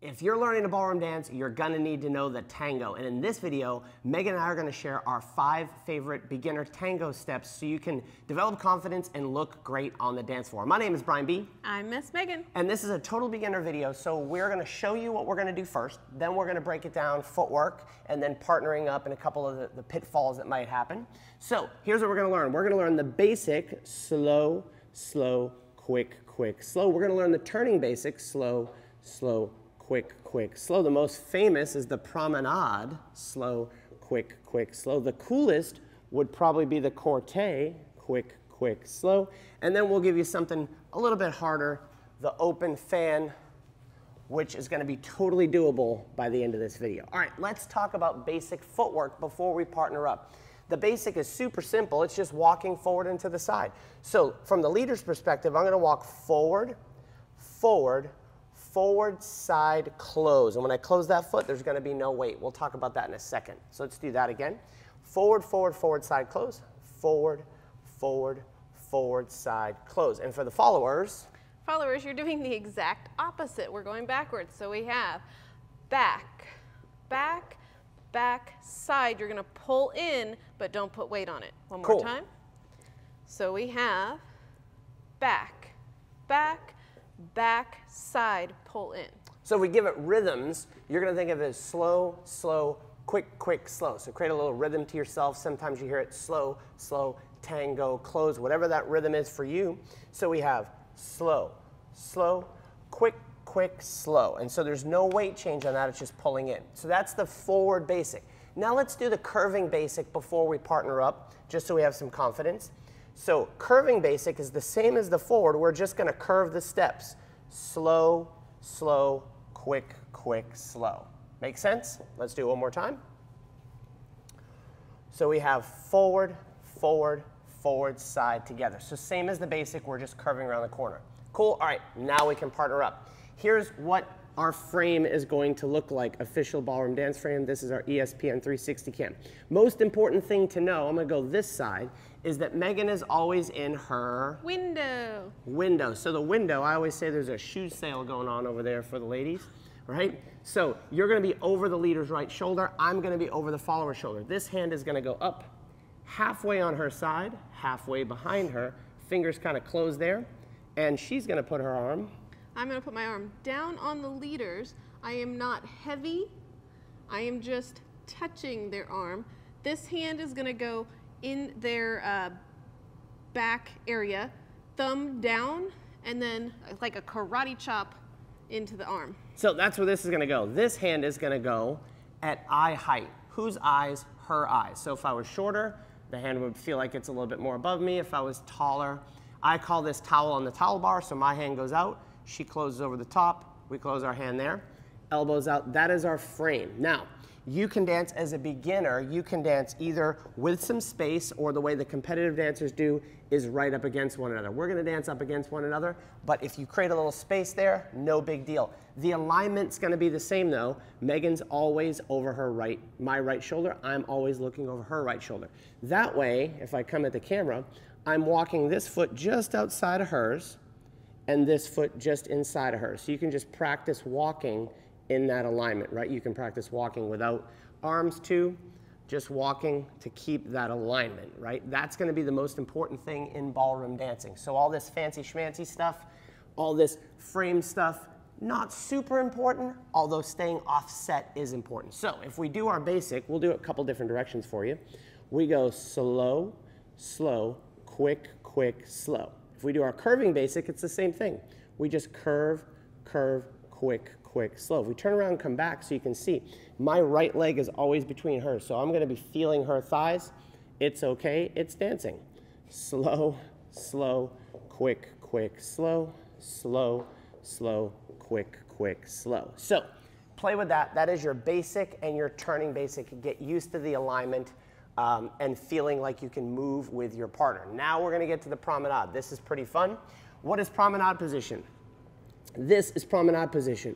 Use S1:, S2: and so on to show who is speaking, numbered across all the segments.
S1: If you're learning a ballroom dance, you're gonna need to know the tango. And in this video, Megan and I are gonna share our five favorite beginner tango steps so you can develop confidence and look great on the dance floor. My name is Brian B.
S2: I'm Miss Megan.
S1: And this is a total beginner video, so we're gonna show you what we're gonna do first, then we're gonna break it down footwork, and then partnering up in a couple of the, the pitfalls that might happen. So here's what we're gonna learn. We're gonna learn the basic, slow, slow, quick, quick, slow. We're gonna learn the turning basic, slow, slow, quick, quick, slow. The most famous is the promenade, slow, quick, quick, slow. The coolest would probably be the corte, quick, quick, slow. And then we'll give you something a little bit harder, the open fan, which is gonna be totally doable by the end of this video. All right, let's talk about basic footwork before we partner up. The basic is super simple. It's just walking forward and to the side. So from the leader's perspective, I'm gonna walk forward, forward, forward side close. And when I close that foot, there's gonna be no weight. We'll talk about that in a second. So let's do that again. Forward, forward, forward side close. Forward, forward, forward side close. And for the followers,
S2: Followers, you're doing the exact opposite. We're going backwards. So we have back, back, back, side. You're gonna pull in, but don't put weight on it. One more
S1: Cool.
S2: time. So we have back, back, back, side, pull in.
S1: So if we give it rhythms, you're going to think of it as slow, slow, quick, quick, slow. So create a little rhythm to yourself. Sometimes you hear it slow, slow, tango, close, whatever that rhythm is for you. So we have slow, slow, quick, quick, slow. And so there's no weight change on that, it's just pulling in. So that's the forward basic. Now let's do the curving basic before we partner up, just so we have some confidence. So curving basic is the same as the forward. We're just going to curve the steps. Slow, slow, quick, quick, slow. Make sense? Let's do it one more time. So we have forward, forward, forward, side together. So same as the basic, we're just curving around the corner. Cool, all right, now we can partner up. Here's what our frame is going to look like, official ballroom dance frame. This is our ESPN 360 cam. Most important thing to know, I'm gonna go this side, is that Megan is always in her
S2: Window.
S1: window. So the window, I always say there's a shoe sale going on over there for the ladies, right? So you're gonna be over the leader's right shoulder. I'm gonna be over the follower's shoulder. This hand is gonna go up halfway on her side, halfway behind her, fingers kind of closed there, and she's gonna put her arm,
S2: I'm gonna put my arm down on the leaders. I am not heavy. I am just touching their arm. This hand is gonna go in their uh, back area, thumb down, and then uh, like a karate chop into the arm.
S1: So that's where this is gonna go. This hand is gonna go at eye height. Whose eyes? Her eyes. So if I was shorter, the hand would feel like it's a little bit more above me. If I was taller, I call this towel on the towel bar, so my hand goes out, she closes over the top, we close our hand there, elbows out, that is our frame. Now, you can dance as a beginner, you can dance either with some space or the way the competitive dancers do is right up against one another. We're gonna dance up against one another, but if you create a little space there, no big deal. The alignment's gonna be the same though. Megan's always over her right, my right shoulder. I'm always looking over her right shoulder. That way, if I come at the camera, I'm walking this foot just outside of hers and this foot just inside of hers. So you can just practice walking in that alignment, right? You can practice walking without arms too, just walking to keep that alignment, right? That's gonna be the most important thing in ballroom dancing. So all this fancy schmancy stuff, all this frame stuff, not super important, although staying offset is important. So if we do our basic, we'll do a couple different directions for you. We go slow, slow, quick, quick, slow. If we do our curving basic, it's the same thing. We just curve, curve, quick, quick, slow. If we turn around and come back so you can see, my right leg is always between hers. So I'm gonna be feeling her thighs. It's okay, it's dancing. Slow, slow, quick, quick, slow, slow, slow, quick, quick, slow. So play with that. That is your basic and your turning basic. Get used to the alignment um, and feeling like you can move with your partner. Now we're gonna get to the promenade. This is pretty fun. What is promenade position? This is promenade position.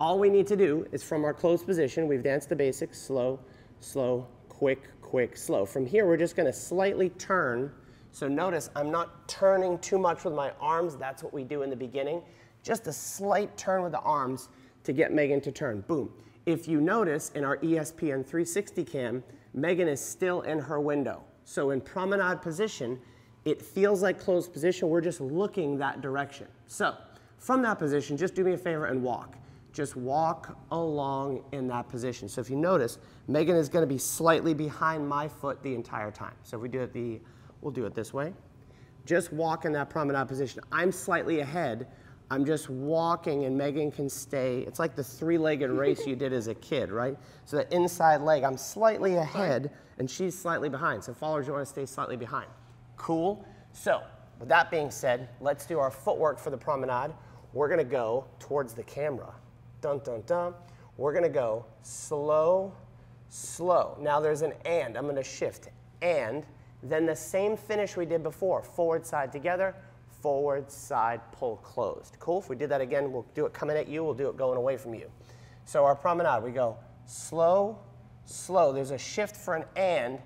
S1: All we need to do is from our closed position, we've danced the basics, slow, slow, quick, quick, slow. From here, we're just gonna slightly turn. So notice I'm not turning too much with my arms. That's what we do in the beginning. Just a slight turn with the arms to get Megan to turn. Boom. If you notice in our ESPN 360 cam, Megan is still in her window. So in promenade position, it feels like closed position. We're just looking that direction. So from that position, just do me a favor and walk. Just walk along in that position. So if you notice, Megan is going to be slightly behind my foot the entire time. So if we do it the, we'll do it this way. Just walk in that promenade position. I'm slightly ahead. I'm just walking and Megan can stay. It's like the three-legged race you did as a kid, right? So the inside leg, I'm slightly ahead and she's slightly behind. So followers, you want to stay slightly behind. Cool. So with that being said, let's do our footwork for the promenade. We're going to go towards the camera. Dun, dun, dun. We're going to go slow, slow. Now there's an and. I'm going to shift. And then the same finish we did before. Forward side together, forward side pull closed. Cool? If we did that again, we'll do it coming at you. We'll do it going away from you. So our promenade, we go slow, slow. There's a shift for an and,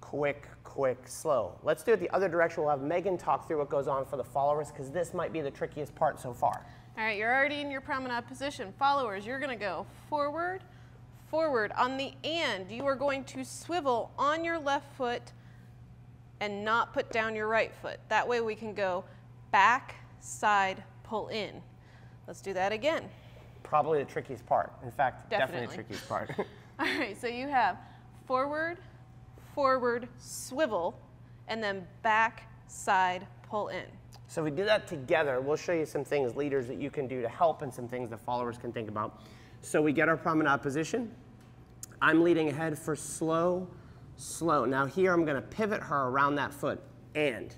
S1: quick, quick, slow. Let's do it the other direction. We'll have Megan talk through what goes on for the followers because this might be the trickiest part so far.
S2: All right, you're already in your promenade position. Followers, you're gonna go forward, forward. On the and, you are going to swivel on your left foot and not put down your right foot. That way we can go back, side, pull in. Let's do that again.
S1: Probably the trickiest part. In fact, definitely,
S2: Definitely.
S1: the trickiest part.
S2: All right, so you have forward, forward, swivel, and then back, side, pull in.
S1: So we do that together. We'll show you some things, leaders, that you can do to help and some things that followers can think about. So we get our promenade position. I'm leading ahead for slow, slow. Now here I'm gonna pivot her around that foot and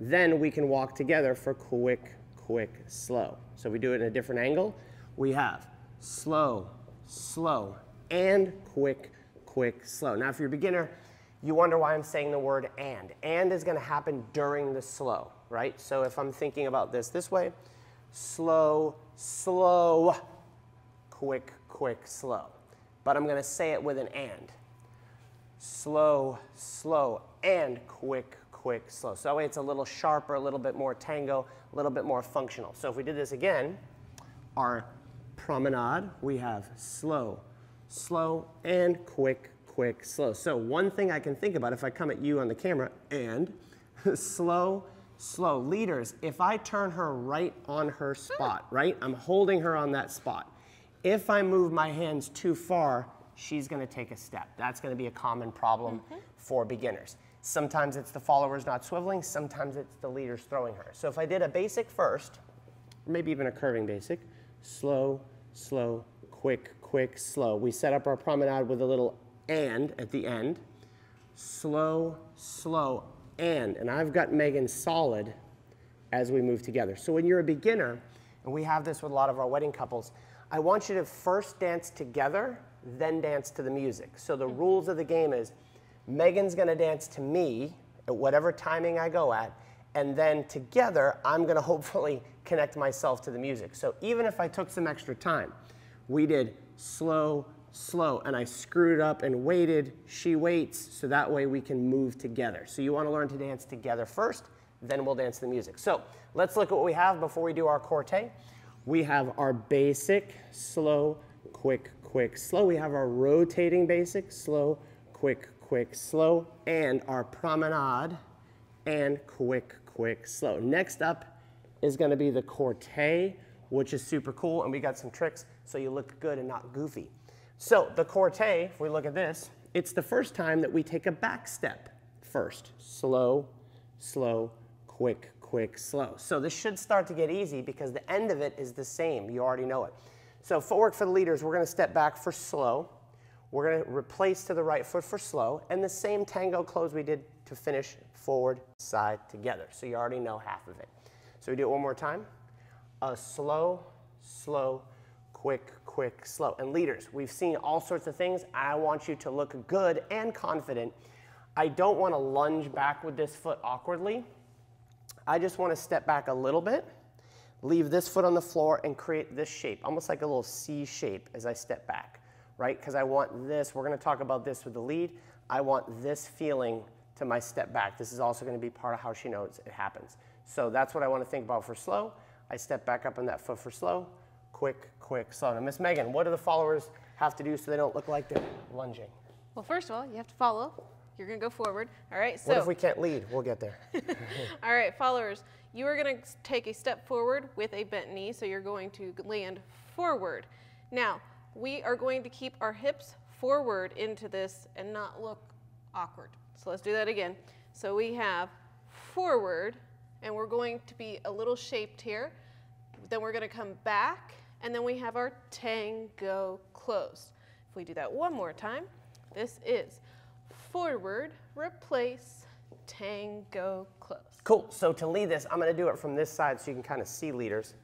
S1: then we can walk together for quick, quick, slow. So we do it in a different angle. We have slow, slow, and quick, quick, slow. Now if you're a beginner, you wonder why I'm saying the word and. And is gonna happen during the slow, right? So if I'm thinking about this this way, slow, slow, quick, quick, slow. But I'm gonna say it with an and. Slow, slow, and quick, quick, slow. So that way it's a little sharper, a little bit more tango, a little bit more functional. So if we did this again, our promenade, we have slow, slow, and quick, quick, slow. So one thing I can think about if I come at you on the camera and slow, slow. Leaders, if I turn her right on her spot, right? I'm holding her on that spot. If I move my hands too far, she's gonna take a step. That's gonna be a common problem mm-hmm. for beginners. Sometimes it's the followers not swiveling, sometimes it's the leaders throwing her. So if I did a basic first, maybe even a curving basic, slow, slow, quick, quick, slow. We set up our promenade with a little and at the end. Slow, slow, and. And I've got Megan solid as we move together. So when you're a beginner, and we have this with a lot of our wedding couples, I want you to first dance together, then dance to the music. So the mm-hmm. rules of the game is Megan's gonna dance to me at whatever timing I go at, and then together I'm gonna hopefully connect myself to the music. So even if I took some extra time, we did slow, slow, and I screwed up and waited, she waits, so that way we can move together. So you wanna learn to dance together first, then we'll dance the music. So let's look at what we have before we do our corte. We have our basic, slow, quick, quick, slow. We have our rotating basic, slow, quick, quick, slow, and our promenade, and quick, quick, slow. Next up is gonna be the corte, which is super cool, and we got some tricks so you look good and not goofy. So the corte, if we look at this, it's the first time that we take a back step first. Slow, slow, quick, quick, slow. So this should start to get easy because the end of it is the same. You already know it. So footwork for the leaders, we're gonna step back for slow. We're gonna replace to the right foot for slow, and the same tango close we did to finish forward, side, together. So you already know half of it. So we do it one more time. A slow, slow, quick, quick, slow. And leaders, we've seen all sorts of things. I want you to look good and confident. I don't want to lunge back with this foot awkwardly. I just want to step back a little bit, leave this foot on the floor, and create this shape, almost like a little C shape as I step back, right? Because I want this, we're going to talk about this with the lead. I want this feeling to my step back. This is also going to be part of how she knows it happens. So that's what I want to think about for slow. I step back up on that foot for slow, quick, quick slow. Now, Miss Megan, what do the followers have to do so they don't look like they're lunging?
S2: Well, first of all, you have to follow. You're going to go forward. All right. So,
S1: What if we can't lead? We'll get there.
S2: all right, followers, you are going to take a step forward with a bent knee. So you're going to land forward. Now, we are going to keep our hips forward into this and not look awkward. So let's do that again. So we have forward, and we're going to be a little shaped here. Then we're going to come back, and then we have our tango close. If we do that one more time, this is forward, replace, tango close.
S1: Cool. So to lead this, I'm going to do it from this side so you can kind of see leaders.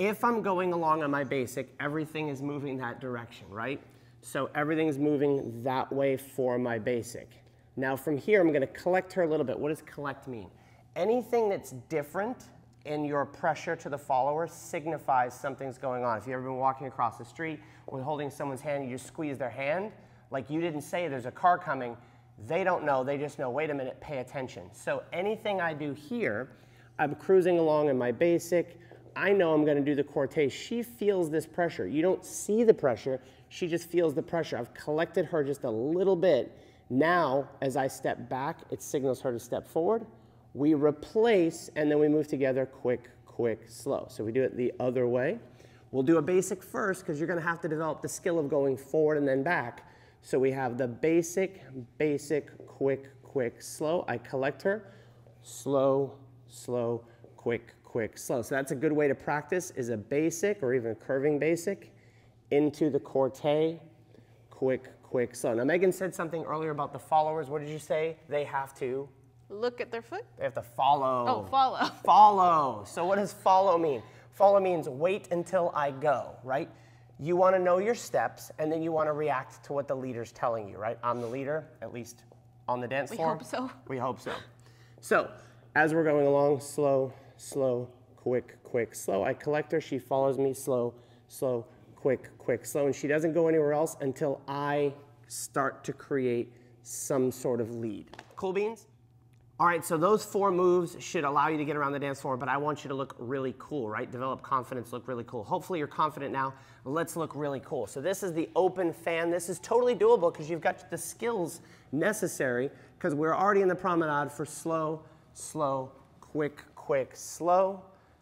S1: If I'm going along on my basic, everything is moving that direction, right? So everything's moving that way for my basic. Now from here, I'm going to collect her a little bit. What does collect mean? Anything that's different in your pressure to the follower signifies something's going on. If you've ever been walking across the street with holding someone's hand, you just squeeze their hand, like you didn't say there's a car coming, they don't know, they just know, wait a minute, pay attention. So anything I do here, I'm cruising along in my basic, I know I'm gonna do the corte. She feels this pressure. You don't see the pressure, she just feels the pressure. I've collected her just a little bit. Now, as I step back, it signals her to step forward. We replace, and then we move together quick, quick, slow. So we do it the other way. We'll do a basic first because you're gonna have to develop the skill of going forward and then back. So we have the basic, basic, quick, quick, slow. I collect her, slow, slow, quick, quick, slow. So that's a good way to practice is a basic or even a curving basic into the corte, quick, quick, slow. Now Megan said something earlier about the followers. What did you say? They have to,
S2: Look at their foot.
S1: they have to follow.
S2: Oh, follow.
S1: Follow. So what does follow mean? Follow means wait until I go, right? You want to know your steps and then you want to react to what the leader's telling you, right? I'm the leader, at least on the dance
S2: We
S1: floor.
S2: We hope so.
S1: We hope so. So, as we're going along, slow, slow, quick, quick, slow. I collect her, she follows me, slow, slow, quick, quick, slow. And she doesn't go anywhere else until I start to create some sort of lead. Cool beans? All right, so those four moves should allow you to get around the dance floor, but I want you to look really cool, right? Develop confidence, look really cool. Hopefully you're confident now. Let's look really cool. So this is the open fan. This is totally doable because you've got the skills necessary because we're already in the promenade for slow, slow, quick, quick, slow,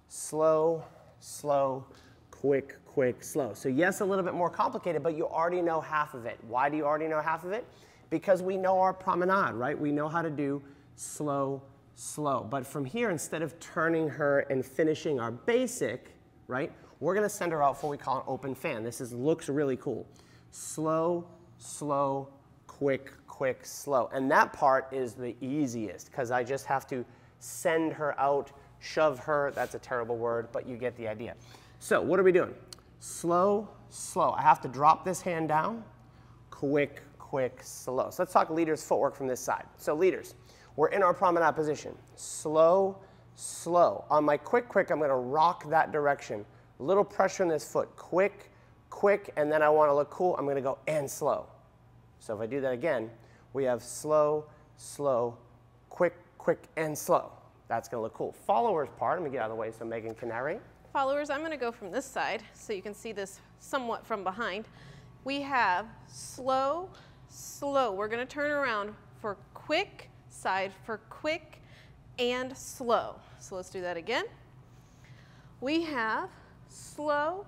S1: slow, slow, quick, quick, slow. So yes, a little bit more complicated, but you already know half of it. Why do you already know half of it? Because we know our promenade, right? We know how to do slow, slow. But from here, instead of turning her and finishing our basic, right, we're gonna send her out for what we call an open fan. This is, looks really cool. Slow, slow, quick, quick, slow. And that part is the easiest because I just have to send her out, shove her. That's a terrible word, but you get the idea. So what are we doing? Slow, slow. I have to drop this hand down. Quick, quick, slow. So let's talk leaders footwork from this side. So leaders, we're in our promenade position. Slow, slow. On my quick, quick, I'm gonna rock that direction. A little pressure in this foot. Quick, quick, and then I wanna look cool. I'm gonna go and slow. So if I do that again, we have slow, slow, quick, quick, and slow. That's gonna look cool. Followers part, let me get out of the way so Megan can narrate.
S2: Followers, I'm going to go from this side so you can see this somewhat from behind. We have slow, slow. We're going to turn around for quick, side for quick, and slow. So let's do that again. We have slow,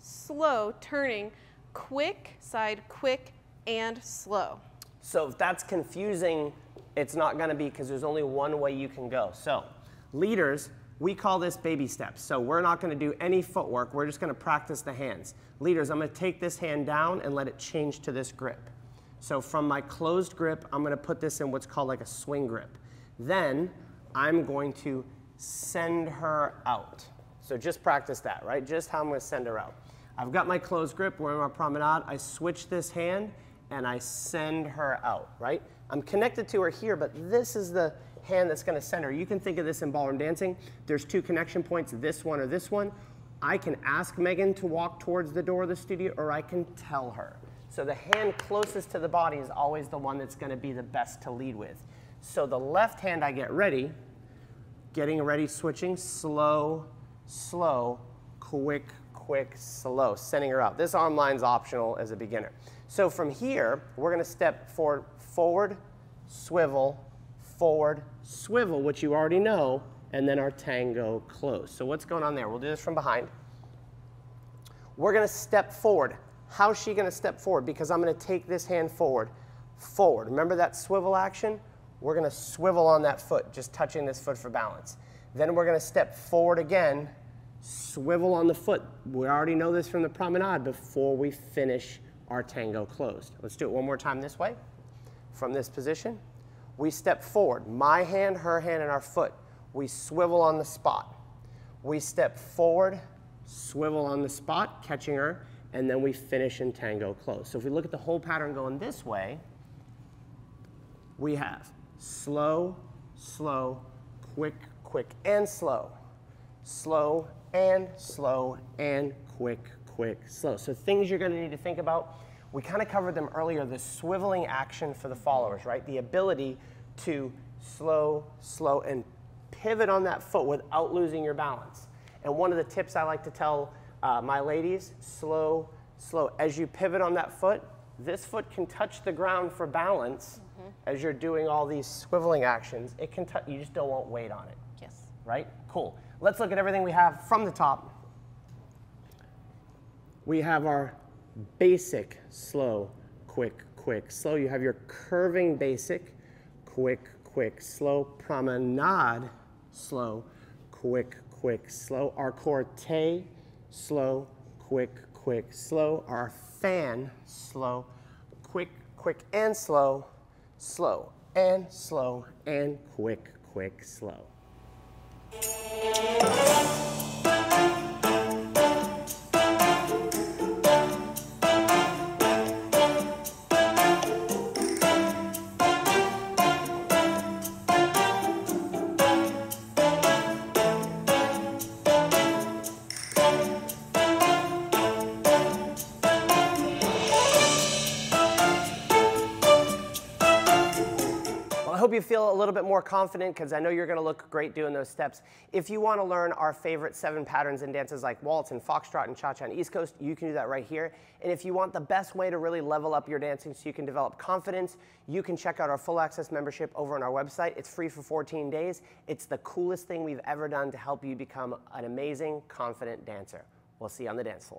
S2: slow, turning, quick, side, quick, and slow.
S1: So if that's confusing, it's not gonna be because there's only one way you can go. So leaders, we call this baby steps. So we're not gonna do any footwork, we're just gonna practice the hands. Leaders, I'm gonna take this hand down and let it change to this grip. So from my closed grip, I'm gonna put this in what's called like a swing grip. Then I'm going to send her out. So just practice that, right? Just how I'm gonna send her out. I've got my closed grip, we're in our promenade, I switch this hand and I send her out, right? I'm connected to her here, but this is the hand that's gonna send her. You can think of this in ballroom dancing. There's two connection points, this one or this one. I can ask Megan to walk towards the door of the studio or I can tell her. So the hand closest to the body is always the one that's gonna be the best to lead with. So the left hand I get ready, getting ready, switching, slow, slow, quick, quick, slow, sending her out. This arm line's optional as a beginner. So from here, we're gonna step forward, forward, swivel, forward, swivel, which you already know, and then our tango close. So what's going on there? We'll do this from behind. We're gonna step forward. How's she gonna step forward? Because I'm gonna take this hand forward, forward. Remember that swivel action? We're gonna swivel on that foot, just touching this foot for balance. Then we're gonna step forward again, swivel on the foot. We already know this from the promenade before we finish our tango closed. Let's do it one more time this way. From this position, we step forward, my hand, her hand, and our foot. We swivel on the spot. We step forward, swivel on the spot, catching her, and then we finish in tango close. So if we look at the whole pattern going this way, we have slow, slow, quick, quick, and slow. Slow and slow and quick, quick, slow. So things you're gonna need to think about, we kind of covered them earlier, the swiveling action for the followers, right? The ability to slow, slow, and pivot on that foot without losing your balance. And one of the tips I like to tell uh, my ladies, slow, slow. As you pivot on that foot, this foot can touch the ground for balance as you're doing all these swiveling actions. It can you just don't want weight on it,
S2: Yes.
S1: right? Cool. Let's look at everything we have from the top. We have our basic, slow, quick, quick, slow. You have your curving basic, quick, quick, slow, promenade, slow, quick, quick, slow. Our corte, slow, quick, quick, slow. Our fan, slow, quick, quick, and slow, slow, and slow, and quick, quick, slow. Well, you feel a little bit more confident because I know you're going to look great doing those steps. If you want to learn our favorite seven patterns and dances like waltz and foxtrot and cha-cha and East Coast, you can do that right here. And if you want the best way to really level up your dancing so you can develop confidence, you can check out our full access membership over on our website. It's free for 14 days. It's the coolest thing we've ever done to help you become an amazing, confident dancer. We'll see you on the dance floor.